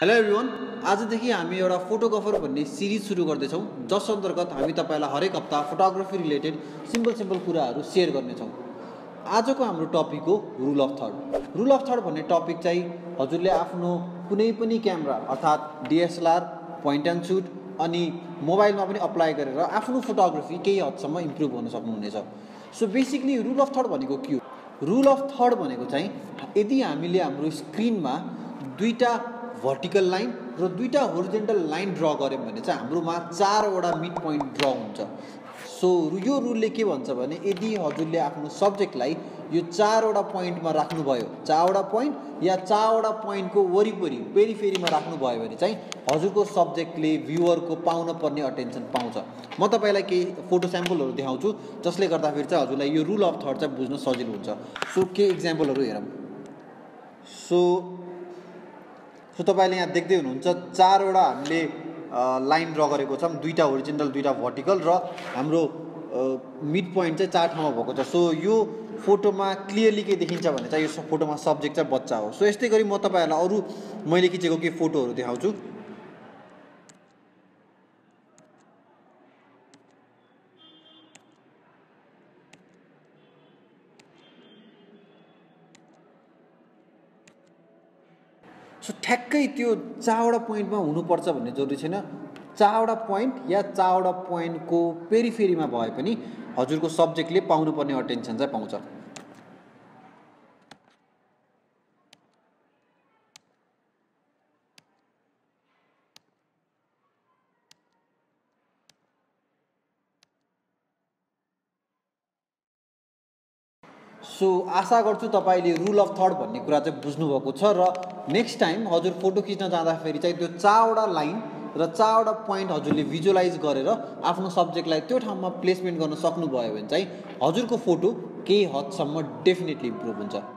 Hello everyone आजदेखि हामी एउटा फोटोग्राफर भन्ने सिरिज सुरु गर्दैछौँ जस अन्तर्गत हामी तपाईँलाई हरेक हप्ता फोटोग्राफी रिलेटेड सिम्पल सिम्पल कुराहरू सेयर गर्नेछौँ। आजको हाम्रो टपिक हो rule of third rule of third भन्ने टपिक चाहिँ हजुरले आफ्नो कुनै पनि क्यामेरा अर्थात् डिएसएलआर पोइन्ट एन्ड सुट अनि मोबाइलमा पनि अप्लाई गरेर आफ्नो फोटोग्राफी केही हदसम्म इम्प्रुभ हुन सक्नुहुनेछ। So basically rule of third भनेको के हो? रुल अफ थर्ड भनेको चाहिँ यदि हामीले हाम्रो स्क्रिनमा दुईवटा भर्टिकल लाइन र दुईवटा होरिजेन्टल लाइन ड्र गऱ्यौँ भने चाहिँ हाम्रोमा चारवटा मिड पोइन्ट ड्र हुन्छ। सो यो रुलले के भन्छ भने यदि हजुरले आफ्नो सब्जेक्टलाई यो चारवटा पोइन्टमा राख्नुभयो चारवटा पोइन्ट या चारवटा पोइन्टको वरिपरि पेरिफेरीमा राख्नुभयो भने चाहिँ हजुरको सब्जेक्टले भ्युवरको पाउन पर्ने अटेन्सन पाउँछ। म तपाईँलाई केही फोटो स्याम्पलहरू देखाउँछु जसले गर्दाखेरि चाहिँ हजुरलाई यो रुल अफ थर्ड चाहिँ बुझ्न सजिलो हुन्छ। सो के इक्जाम्पलहरू हेरौँ। सो सो तपाईँले यहाँ देख्दै हुनुहुन्छ चारवटा हामीले लाइन ड्र गरेको छौँ। दुईवटा होरिजेन्टल दुईवटा भर्टिकल र हाम्रो मिड पोइन्ट चाहिँ चार ठाउँमा भएको छ। सो यो फोटोमा क्लियरली के देखिन्छ भने चाहिँ यो फोटोमा सब्जेक्ट चाहिँ बच्चा हो। सो यस्तै गरी म तपाईँहरूलाई अरू मैले खिचेको केही फोटोहरू देखाउँछु। सो ठ्याक्कै त्यो चारवटा पोइन्टमा हुनुपर्छ भन्ने जरुरी छैन। चारवटा पोइन्ट या चारवटा पोइन्टको पेरिफेरीमा भए पनि हजुरको सब्जेक्टले पाउनुपर्ने अटेन्सन चाहिँ पाउँछ। सो आशा गर्छु तपाईँले रुल अफ थर्ड भन्ने कुरा चाहिँ बुझ्नुभएको छ र नेक्स्ट टाइम हजुर फोटो खिच्न जाँदाखेरि चाहिँ त्यो चारवटा लाइन र चारवटा पोइन्ट हजुरले भिजुअलाइज गरेर आफ्नो सब्जेक्टलाई त्यो ठाउँमा प्लेसमेन्ट गर्न सक्नुभयो भने चाहिँ हजुरको फोटो केही हदसम्म डेफिनेटली इम्प्रुभ हुन्छ।